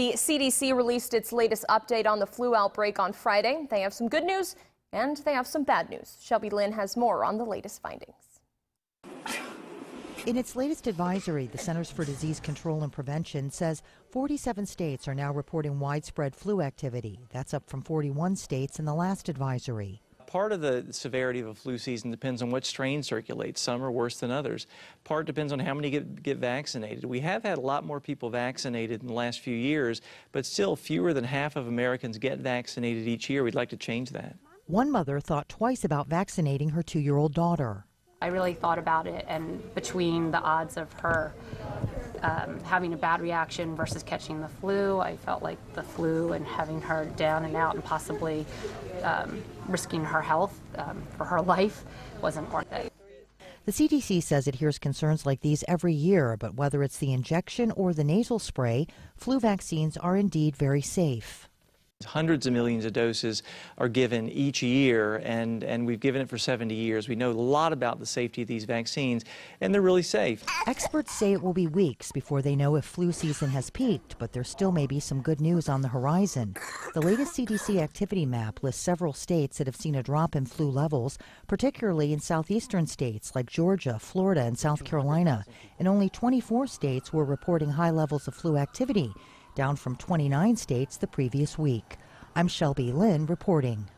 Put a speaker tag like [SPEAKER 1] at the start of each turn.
[SPEAKER 1] The CDC released its latest update on the flu outbreak on Friday. They have some good news and they have some bad news. Shelby Lynn has more on the latest findings.
[SPEAKER 2] In its latest advisory, the Centers for Disease Control and Prevention says 47 states are now reporting widespread flu activity. That's up from 41 states in the last advisory.
[SPEAKER 3] Part of the severity of a flu season depends on what strain circulates. Some are worse than others. Part depends on how many get, get vaccinated. We have had a lot more people vaccinated in the last few years, but still fewer than half of Americans get vaccinated each year. We'd like to change that.
[SPEAKER 2] One mother thought twice about vaccinating her two year old daughter.
[SPEAKER 4] I really thought about it, and between the odds of her um, having a bad reaction versus catching the flu, I felt like the flu and having her down and out and possibly um, risking her health um, for her life wasn't worth it.
[SPEAKER 2] The CDC says it hears concerns like these every year, but whether it's the injection or the nasal spray, flu vaccines are indeed very safe.
[SPEAKER 3] Hundreds of millions of doses are given each year, and, and we've given it for 70 years. We know a lot about the safety of these vaccines, and they're really safe.
[SPEAKER 2] Experts say it will be weeks before they know if flu season has peaked, but there still may be some good news on the horizon. The latest CDC activity map lists several states that have seen a drop in flu levels, particularly in southeastern states like Georgia, Florida, and South Carolina. And only 24 states were reporting high levels of flu activity down from 29 states the previous week. I'm Shelby Lynn reporting.